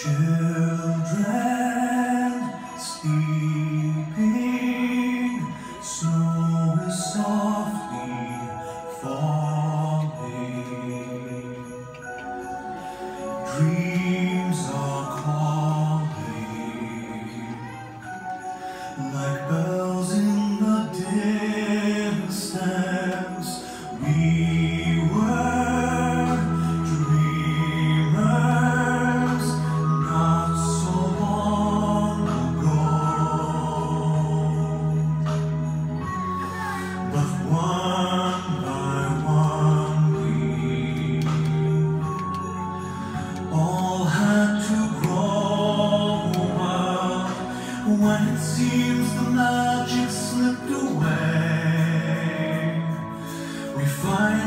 Children sleeping, is softly.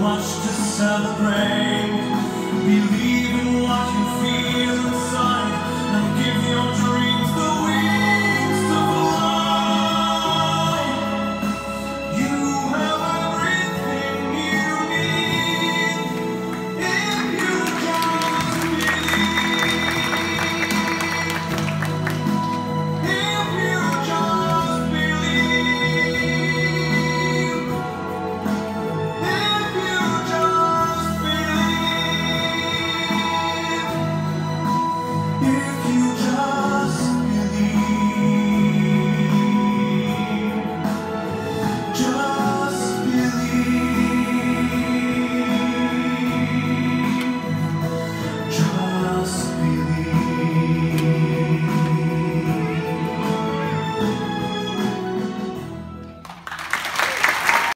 much to celebrate. Believe in what you